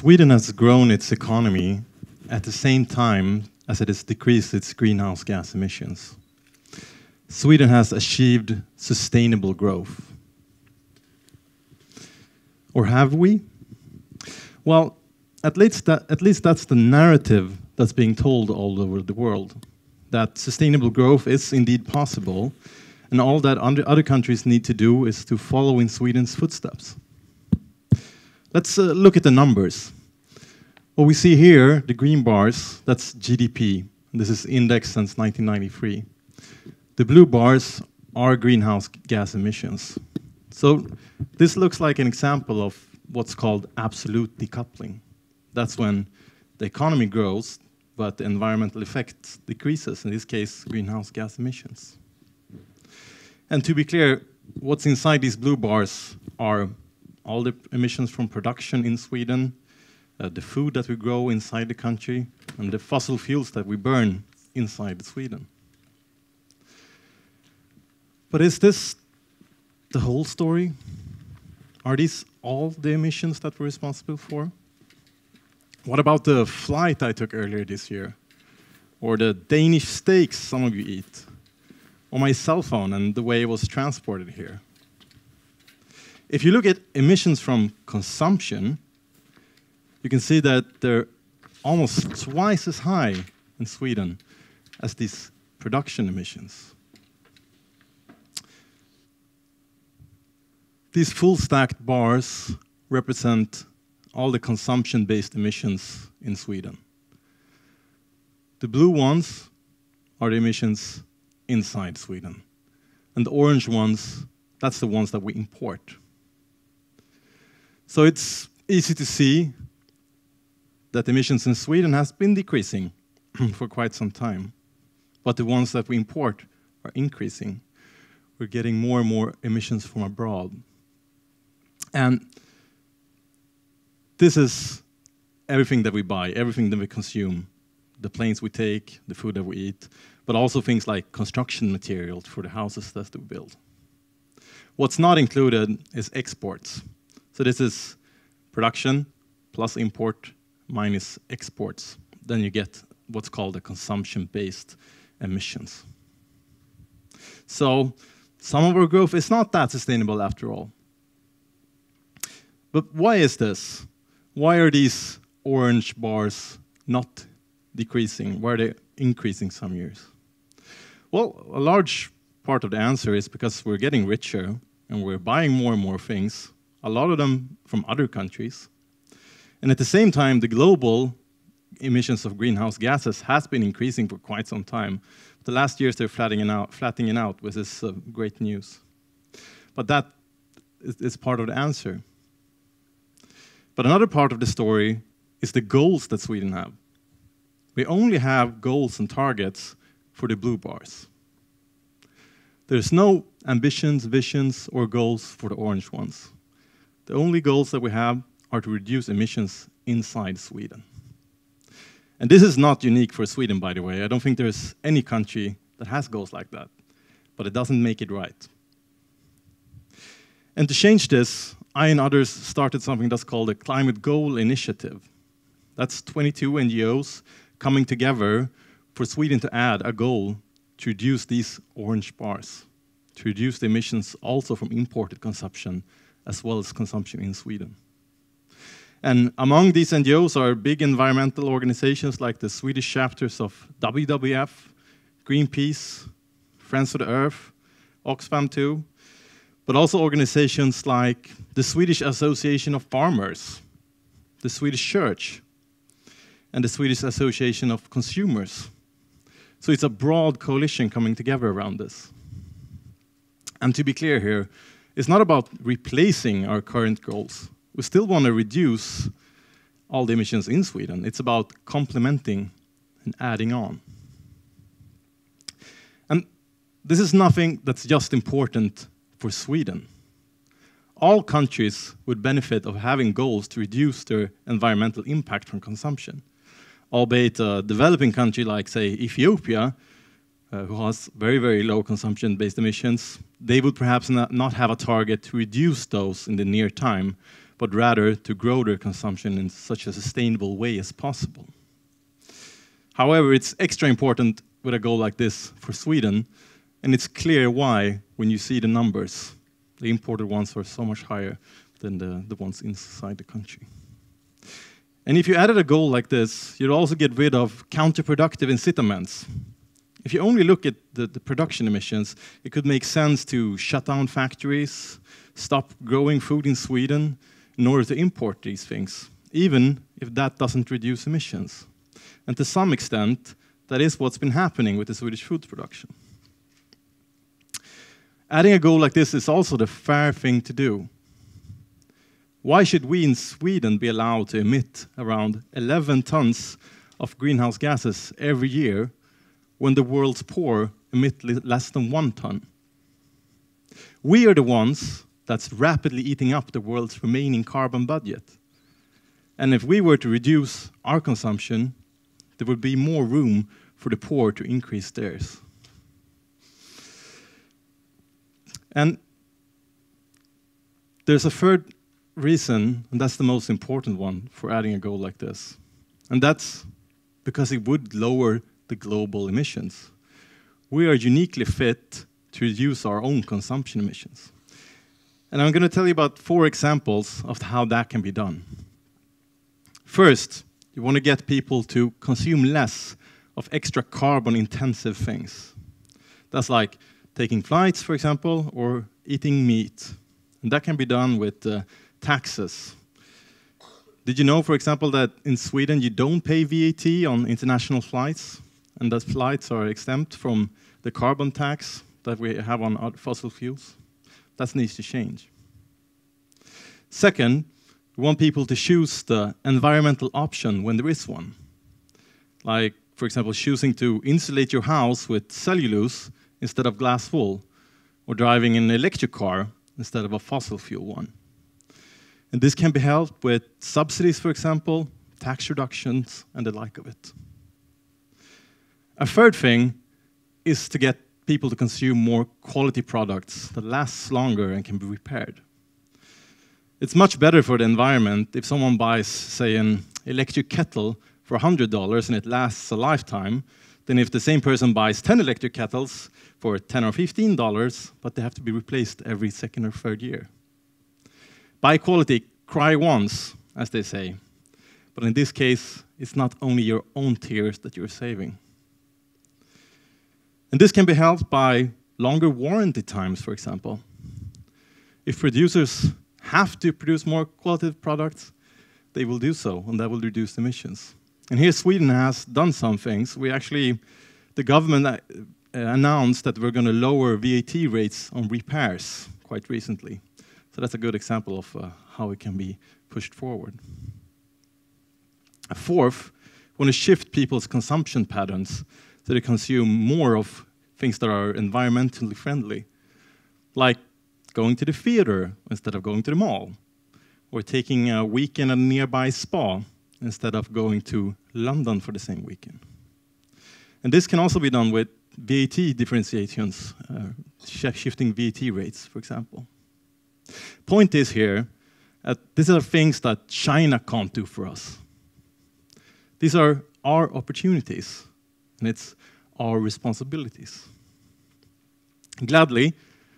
Sweden has grown its economy at the same time as it has decreased its greenhouse gas emissions. Sweden has achieved sustainable growth. Or have we? Well, at least, that, at least that's the narrative that's being told all over the world. That sustainable growth is indeed possible, and all that other countries need to do is to follow in Sweden's footsteps. Let's uh, look at the numbers. What we see here, the green bars, that's GDP. This is indexed since 1993. The blue bars are greenhouse gas emissions. So this looks like an example of what's called absolute decoupling. That's when the economy grows, but the environmental effect decreases, in this case, greenhouse gas emissions. And to be clear, what's inside these blue bars are all the emissions from production in Sweden, uh, the food that we grow inside the country, and the fossil fuels that we burn inside Sweden. But is this the whole story? Are these all the emissions that we're responsible for? What about the flight I took earlier this year? Or the Danish steaks some of you eat? Or my cell phone and the way it was transported here? If you look at emissions from consumption, you can see that they're almost twice as high in Sweden as these production emissions. These full stacked bars represent all the consumption-based emissions in Sweden. The blue ones are the emissions inside Sweden. And the orange ones, that's the ones that we import. So it's easy to see that emissions in Sweden has been decreasing for quite some time. But the ones that we import are increasing. We're getting more and more emissions from abroad. And this is everything that we buy, everything that we consume, the planes we take, the food that we eat, but also things like construction materials for the houses that we build. What's not included is exports. So this is production plus import minus exports. Then you get what's called the consumption-based emissions. So some of our growth is not that sustainable after all. But why is this? Why are these orange bars not decreasing? Why are they increasing some years? Well, a large part of the answer is because we're getting richer and we're buying more and more things, a lot of them from other countries. And at the same time, the global emissions of greenhouse gases has been increasing for quite some time. The last years, they're flattening out, flattening out which is uh, great news. But that is, is part of the answer. But another part of the story is the goals that Sweden have. We only have goals and targets for the blue bars. There's no ambitions, visions, or goals for the orange ones. The only goals that we have are to reduce emissions inside Sweden. And this is not unique for Sweden, by the way. I don't think there's any country that has goals like that, but it doesn't make it right. And to change this, I and others started something that's called a Climate Goal Initiative. That's 22 NGOs coming together for Sweden to add a goal to reduce these orange bars, to reduce the emissions also from imported consumption as well as consumption in Sweden. And among these NGOs are big environmental organizations like the Swedish chapters of WWF, Greenpeace, Friends of the Earth, Oxfam too, but also organizations like the Swedish Association of Farmers, the Swedish Church, and the Swedish Association of Consumers. So it's a broad coalition coming together around this. And to be clear here, it's not about replacing our current goals. We still want to reduce all the emissions in Sweden. It's about complementing and adding on. And this is nothing that's just important for Sweden. All countries would benefit of having goals to reduce their environmental impact from consumption. Albeit a developing country like, say, Ethiopia, uh, who has very, very low consumption-based emissions, they would perhaps not, not have a target to reduce those in the near time, but rather to grow their consumption in such a sustainable way as possible. However, it's extra important with a goal like this for Sweden, and it's clear why when you see the numbers. The imported ones are so much higher than the, the ones inside the country. And if you added a goal like this, you'd also get rid of counterproductive incentives. If you only look at the, the, production emissions, it could make sense to shut down factories, stop growing food in Sweden in order to import these things, even if that doesn't reduce emissions. And to some extent, that is what's been happening with the Swedish food production. Adding a goal like this is also the fair thing to do. Why should we in Sweden be allowed to emit around 11 tons of greenhouse gases every year when the world's poor emit less than one ton? We are the ones that's rapidly eating up the world's remaining carbon budget. And if we were to reduce our consumption, there would be more room for the poor to increase theirs. And there's a third reason, and that's the most important one for adding a goal like this. And that's because it would lower the global emissions. We are uniquely fit to reduce our own consumption emissions. And I'm going to tell you about four examples of how that can be done. First, you want to get people to consume less of extra carbon intensive things. That's like taking flights, for example, or eating meat. And that can be done with uh, taxes. Did you know, for example, that in Sweden you don't pay VAT on international flights, and that flights are exempt from the carbon tax that we have on fossil fuels? That needs to change. Second, we want people to choose the environmental option when there is one. Like, for example, choosing to insulate your house with cellulose instead of glass wool, or driving an electric car instead of a fossil fuel one. And this can be helped with subsidies, for example, tax reductions, and the like of it. A third thing is to get people to consume more quality products that last longer and can be repaired. It's much better for the environment if someone buys, say, an electric kettle for $100 and it lasts a lifetime, than if the same person buys 10 electric kettles for 10 or $15, but they have to be replaced every second or third year. Buy quality, cry once, as they say. But in this case, it's not only your own tears that you're saving. And this can be helped by longer warranty times, for example. If producers have to produce more qualitative products, they will do so, and that will reduce emissions. And here Sweden has done some things. We actually, the government uh, announced that we're going to lower VAT rates on repairs quite recently. So that's a good example of uh, how it can be pushed forward. Fourth, we want to shift people's consumption patterns so they consume more of things that are environmentally friendly, like going to the theater instead of going to the mall, or taking a weekend at a nearby spa instead of going to London for the same weekend. And this can also be done with VAT differentiations, uh, shifting VAT rates, for example. Point is here, uh, these are things that China can't do for us. These are our opportunities, and it's our responsibilities. Gladly,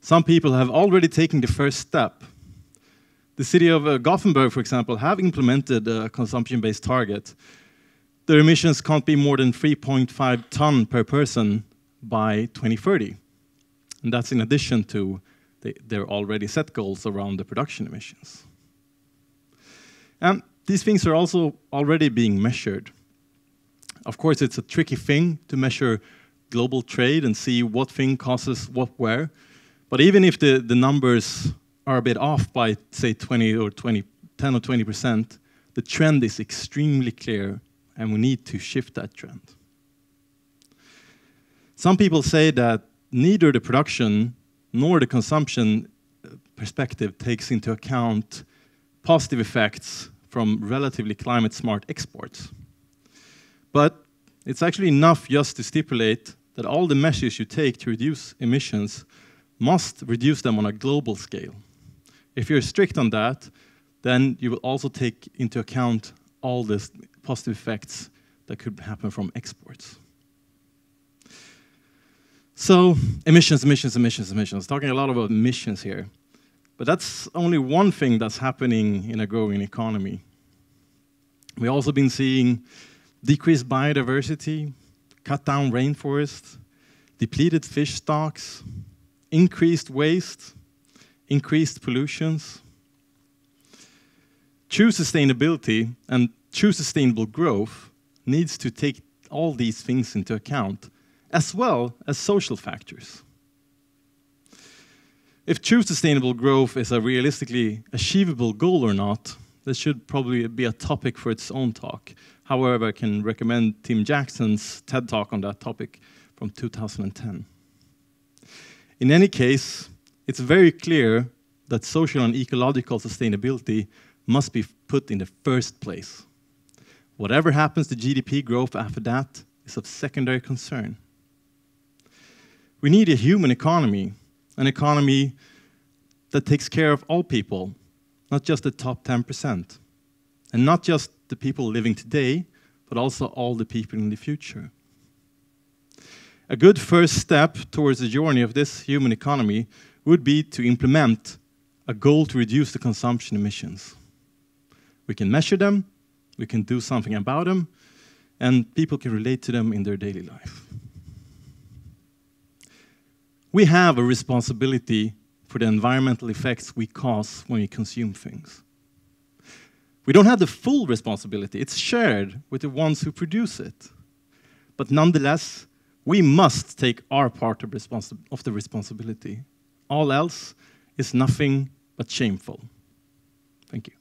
some people have already taken the first step. The city of uh, Gothenburg, for example, have implemented a consumption-based target. Their emissions can't be more than 3.5 ton per person by 2030. And that's in addition to they, they're already set goals around the production emissions. And these things are also already being measured. Of course, it's a tricky thing to measure global trade and see what thing causes what where. But even if the, the numbers are a bit off by, say, 20 or 20, 10 or 20%, the trend is extremely clear, and we need to shift that trend. Some people say that neither the production nor the consumption uh, perspective takes into account positive effects from relatively climate smart exports. But it's actually enough just to stipulate that all the measures you take to reduce emissions must reduce them on a global scale. If you're strict on that, then you will also take into account all the positive effects that could happen from exports. So emissions, emissions, emissions, emissions. Talking a lot about emissions here. But that's only one thing that's happening in a growing economy. We've also been seeing decreased biodiversity, cut down rainforests, depleted fish stocks, increased waste, increased pollutions. True sustainability and true sustainable growth needs to take all these things into account, as well as social factors. If true sustainable growth is a realistically achievable goal or not, this should probably be a topic for its own talk. However, I can recommend Tim Jackson's TED Talk on that topic from 2010. In any case, it's very clear that social and ecological sustainability must be put in the first place. Whatever happens to GDP growth after that is of secondary concern. We need a human economy, an economy that takes care of all people, not just the top 10%, and not just the people living today, but also all the people in the future. A good first step towards the journey of this human economy would be to implement a goal to reduce the consumption emissions. We can measure them, we can do something about them, and people can relate to them in their daily life. We have a responsibility for the environmental effects we cause when we consume things. We don't have the full responsibility, it's shared with the ones who produce it. But nonetheless, we must take our part of, of the responsibility. All else is nothing but shameful. Thank you.